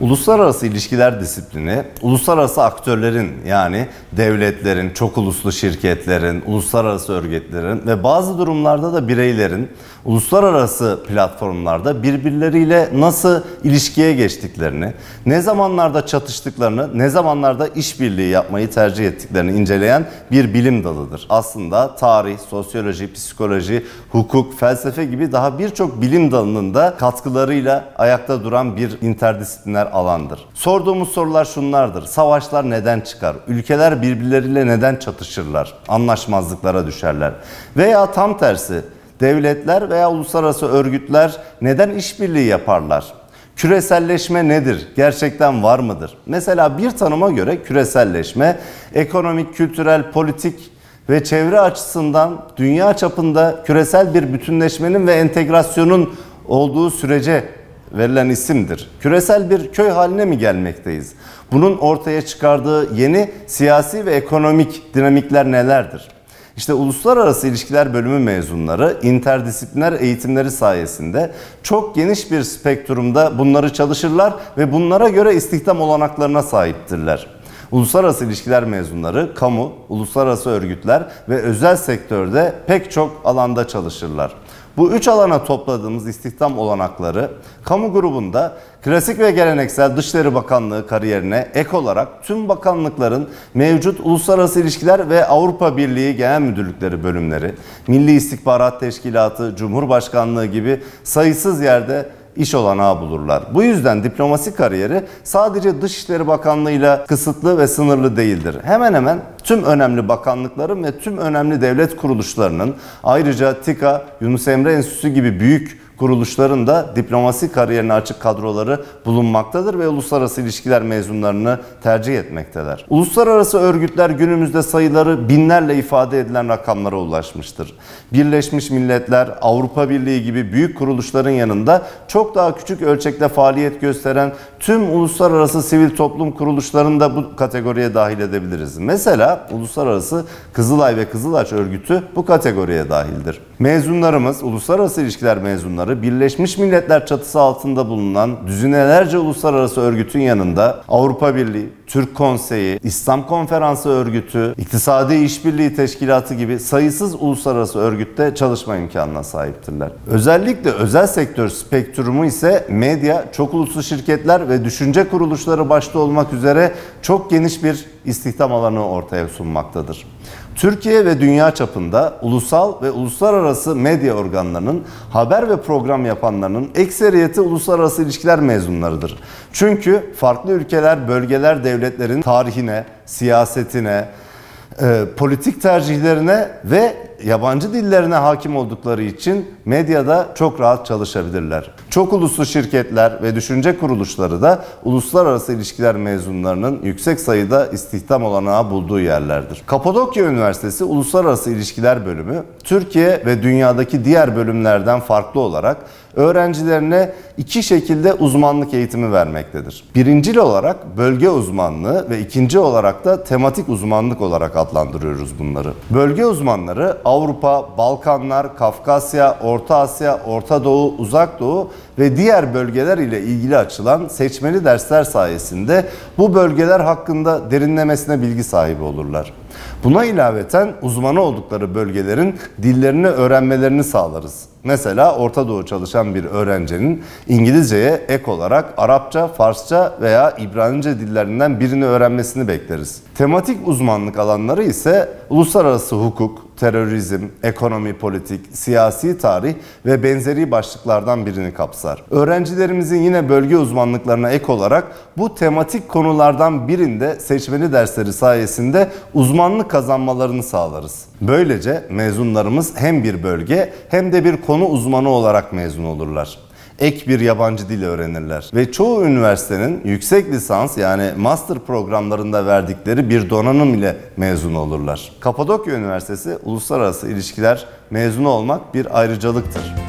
Uluslararası ilişkiler disiplini, uluslararası aktörlerin yani devletlerin, çok uluslu şirketlerin, uluslararası örgütlerin ve bazı durumlarda da bireylerin uluslararası platformlarda birbirleriyle nasıl ilişkiye geçtiklerini, ne zamanlarda çatıştıklarını, ne zamanlarda işbirliği yapmayı tercih ettiklerini inceleyen bir bilim dalıdır. Aslında tarih, sosyoloji, psikoloji, hukuk, felsefe gibi daha birçok bilim dalının da katkılarıyla ayakta duran bir interdisipliner alandır. Sorduğumuz sorular şunlardır. Savaşlar neden çıkar? Ülkeler birbirleriyle neden çatışırlar? Anlaşmazlıklara düşerler? Veya tam tersi devletler veya uluslararası örgütler neden işbirliği yaparlar? Küreselleşme nedir? Gerçekten var mıdır? Mesela bir tanıma göre küreselleşme ekonomik, kültürel, politik ve çevre açısından dünya çapında küresel bir bütünleşmenin ve entegrasyonun olduğu sürece verilen isimdir. Küresel bir köy haline mi gelmekteyiz? Bunun ortaya çıkardığı yeni siyasi ve ekonomik dinamikler nelerdir? İşte uluslararası ilişkiler bölümü mezunları interdisipliner eğitimleri sayesinde çok geniş bir spektrumda bunları çalışırlar ve bunlara göre istihdam olanaklarına sahiptirler. Uluslararası ilişkiler mezunları kamu, uluslararası örgütler ve özel sektörde pek çok alanda çalışırlar. Bu üç alana topladığımız istihdam olanakları kamu grubunda klasik ve geleneksel Dışişleri Bakanlığı kariyerine ek olarak tüm bakanlıkların mevcut uluslararası ilişkiler ve Avrupa Birliği Genel Müdürlükleri bölümleri, Milli İstihbarat Teşkilatı, Cumhurbaşkanlığı gibi sayısız yerde iş olanağı bulurlar. Bu yüzden diplomasi kariyeri sadece Dışişleri Bakanlığı'yla kısıtlı ve sınırlı değildir. Hemen hemen tüm önemli bakanlıkların ve tüm önemli devlet kuruluşlarının ayrıca TİKA, Yunus Emre Enstitüsü gibi büyük kuruluşların da diplomasi kariyerine açık kadroları bulunmaktadır ve uluslararası ilişkiler mezunlarını tercih etmektedir. Uluslararası örgütler günümüzde sayıları binlerle ifade edilen rakamlara ulaşmıştır. Birleşmiş Milletler, Avrupa Birliği gibi büyük kuruluşların yanında çok daha küçük ölçekte faaliyet gösteren tüm uluslararası sivil toplum kuruluşlarını da bu kategoriye dahil edebiliriz. Mesela Uluslararası Kızılay ve Kızılaç Örgütü bu kategoriye dahildir. Mezunlarımız, uluslararası ilişkiler mezunları Birleşmiş Milletler çatısı altında bulunan düzinelerce uluslararası örgütün yanında Avrupa Birliği, Türk Konseyi, İslam Konferansı Örgütü, İktisadi İşbirliği Teşkilatı gibi sayısız uluslararası örgütte çalışma imkanına sahiptirler. Özellikle özel sektör spektrumu ise medya, çok uluslu şirketler ve düşünce kuruluşları başta olmak üzere çok geniş bir istihdam alanı ortaya sunmaktadır. Türkiye ve dünya çapında ulusal ve uluslararası medya organlarının haber ve program yapanlarının ekseriyeti uluslararası ilişkiler mezunlarıdır. Çünkü farklı ülkeler, bölgeler, devletlerin tarihine, siyasetine, e, politik tercihlerine ve yabancı dillerine hakim oldukları için medyada çok rahat çalışabilirler. Çok uluslu şirketler ve düşünce kuruluşları da uluslararası ilişkiler mezunlarının yüksek sayıda istihdam olanağı bulduğu yerlerdir. Kapadokya Üniversitesi Uluslararası İlişkiler Bölümü Türkiye ve dünyadaki diğer bölümlerden farklı olarak öğrencilerine iki şekilde uzmanlık eğitimi vermektedir. Birincil olarak bölge uzmanlığı ve ikinci olarak da tematik uzmanlık olarak adlandırıyoruz bunları. Bölge uzmanları Avrupa, Balkanlar, Kafkasya, Orta Asya, Orta Doğu, Uzak Doğu ve diğer bölgeler ile ilgili açılan seçmeli dersler sayesinde bu bölgeler hakkında derinlemesine bilgi sahibi olurlar. Buna ilaveten uzmanı oldukları bölgelerin dillerini öğrenmelerini sağlarız. Mesela Orta Doğu çalışan bir öğrencinin İngilizceye ek olarak Arapça, Farsça veya İbranice dillerinden birini öğrenmesini bekleriz. Tematik uzmanlık alanları ise uluslararası hukuk, terörizm, ekonomi, politik, siyasi tarih ve benzeri başlıklardan birini kapsar. Öğrencilerimizin yine bölge uzmanlıklarına ek olarak bu tematik konulardan birinde seçmeli dersleri sayesinde uzmanlık kazanmalarını sağlarız. Böylece mezunlarımız hem bir bölge hem de bir konu uzmanı olarak mezun olurlar ek bir yabancı dil öğrenirler. Ve çoğu üniversitenin yüksek lisans yani master programlarında verdikleri bir donanım ile mezun olurlar. Kapadokya Üniversitesi Uluslararası İlişkiler mezunu olmak bir ayrıcalıktır.